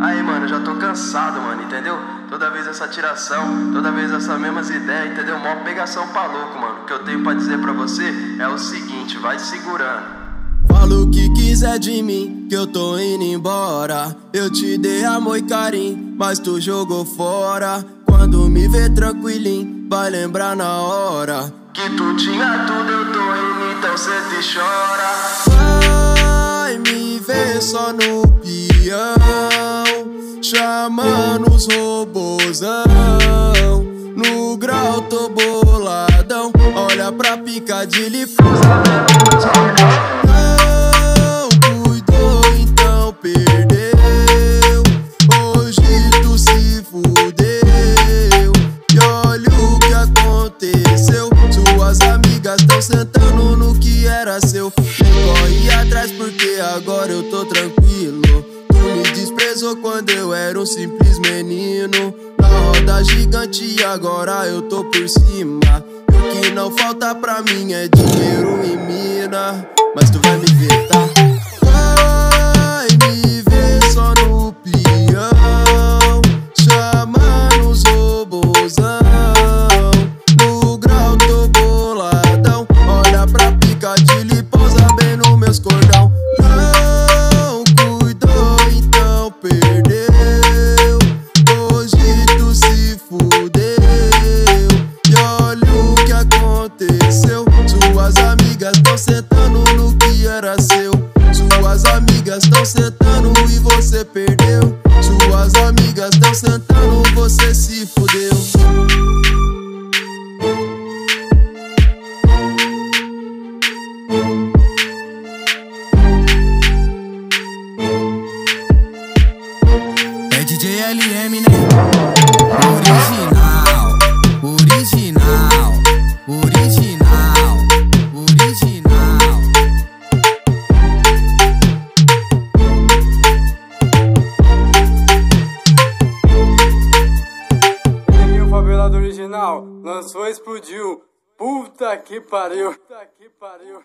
Aí, mano, já tô cansado, mano, entendeu? Toda vez essa tiração, toda vez essas mesmas ideias, entendeu? Mó pegação pra louco, mano. O que eu tenho pra dizer pra você é o seguinte, vai segurando. Fala o que quiser de mim, que eu tô indo embora. Eu te dei amor e carinho, mas tu jogou fora. Quando me vê tranquilinho, vai lembrar na hora. Que tu tinha tudo, eu tô indo, então cê te chora. Vai me ver só no peão, chamando os robôzão. No grau tô boladão, olha pra picadilha e Não cuidou, então perdeu. Hoje tu se fudeu. E olha o que aconteceu. Suas amigas tão sentando no que era seu. Corre atrás porque agora eu tô tranquilo. Quando eu era um simples menino. Na roda gigante e agora eu tô por cima. O que não falta pra mim é dinheiro e mina. Mas tu vai me ver, tá? Vai me ver só no peão. Chamando os robôzão. No grau tô boladão. Olha pra picadilha e pousa bem no meus cordão. E olha o que aconteceu. Suas amigas tão sentando no que era seu. Suas amigas tão sentando e você perdeu. Suas amigas tão sentando, você se fudeu. É DJ LM, né? Original lançou explodiu. Puta que pariu. Puta que pariu.